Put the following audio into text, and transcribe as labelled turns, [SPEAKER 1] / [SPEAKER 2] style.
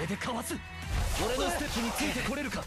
[SPEAKER 1] れでかわす。俺のステップについてこれるか。